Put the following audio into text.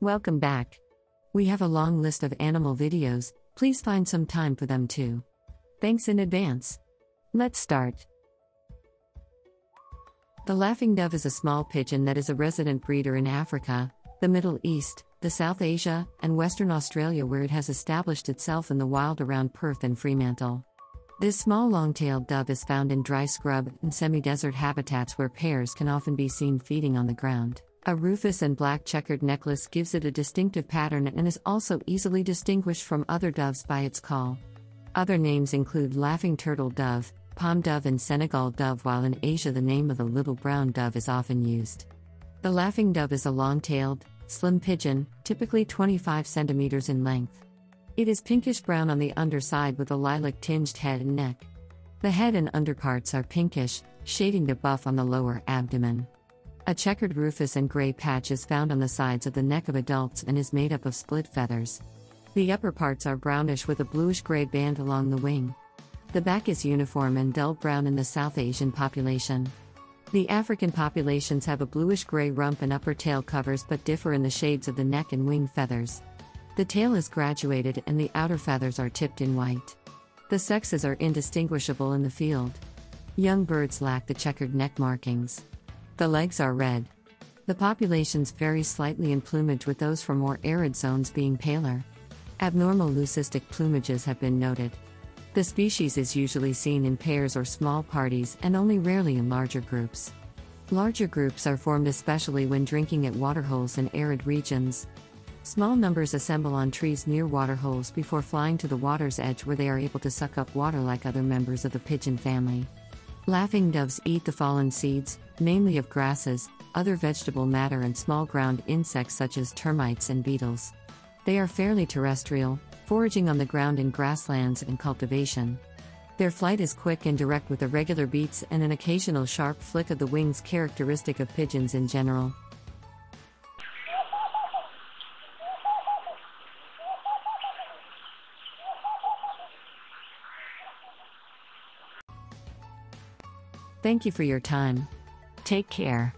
Welcome back. We have a long list of animal videos, please find some time for them too. Thanks in advance. Let's start. The laughing dove is a small pigeon that is a resident breeder in Africa, the Middle East, the South Asia, and Western Australia, where it has established itself in the wild around Perth and Fremantle. This small long tailed dove is found in dry scrub and semi desert habitats where pairs can often be seen feeding on the ground. A rufous and black checkered necklace gives it a distinctive pattern and is also easily distinguished from other doves by its call. Other names include laughing turtle dove, palm dove, and Senegal dove, while in Asia the name of the little brown dove is often used. The laughing dove is a long tailed, slim pigeon, typically 25 centimeters in length. It is pinkish brown on the underside with a lilac tinged head and neck. The head and underparts are pinkish, shading to buff on the lower abdomen. A checkered rufous and gray patch is found on the sides of the neck of adults and is made up of split feathers. The upper parts are brownish with a bluish gray band along the wing. The back is uniform and dull brown in the South Asian population. The African populations have a bluish gray rump and upper tail coverts but differ in the shades of the neck and wing feathers. The tail is graduated and the outer feathers are tipped in white. The sexes are indistinguishable in the field. Young birds lack the checkered neck markings. The legs are red. The populations vary slightly in plumage, with those from more arid zones being paler. Abnormal leucistic plumages have been noted. The species is usually seen in pairs or small parties and only rarely in larger groups. Larger groups are formed especially when drinking at waterholes in arid regions. Small numbers assemble on trees near waterholes before flying to the water's edge where they are able to suck up water like other members of the pigeon family. Laughing doves eat the fallen seeds, mainly of grasses, other vegetable matter, and small ground insects such as termites and beetles. They are fairly terrestrial, foraging on the ground in grasslands and cultivation. Their flight is quick and direct with irregular beats and an occasional sharp flick of the wings characteristic of pigeons in general. Thank you for your time. Take care.